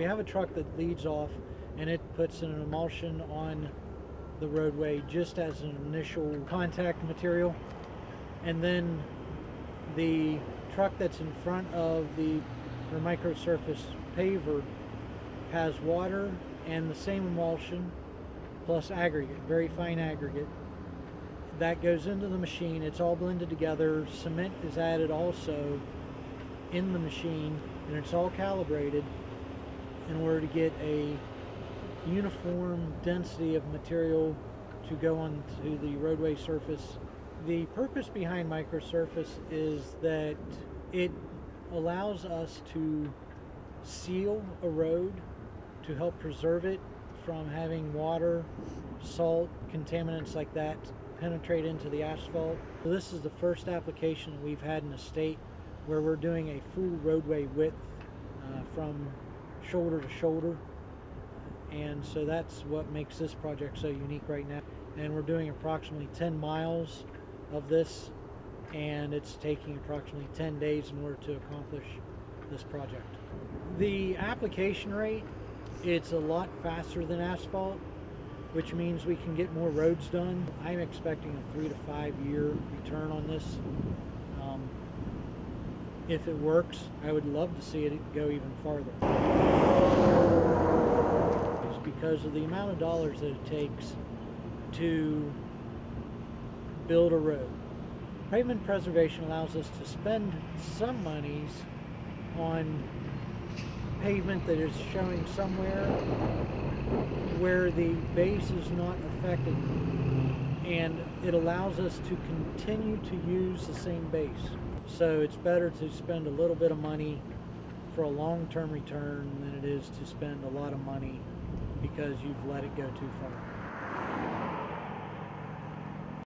We have a truck that leads off and it puts an emulsion on the roadway just as an initial contact material. And then the truck that's in front of the microsurface paver has water and the same emulsion plus aggregate, very fine aggregate. That goes into the machine. It's all blended together. Cement is added also in the machine and it's all calibrated in order to get a uniform density of material to go onto the roadway surface. The purpose behind microsurface is that it allows us to seal a road to help preserve it from having water, salt, contaminants like that penetrate into the asphalt. So this is the first application we've had in the state where we're doing a full roadway width uh, from shoulder to shoulder. And so that's what makes this project so unique right now. And we're doing approximately 10 miles of this and it's taking approximately 10 days in order to accomplish this project. The application rate, it's a lot faster than asphalt, which means we can get more roads done. I'm expecting a three to five year return on this. Um, if it works, I would love to see it go even farther. It's because of the amount of dollars that it takes to build a road. Pavement preservation allows us to spend some monies on pavement that is showing somewhere where the base is not affected and it allows us to continue to use the same base. So it's better to spend a little bit of money for a long-term return than it is to spend a lot of money because you've let it go too far.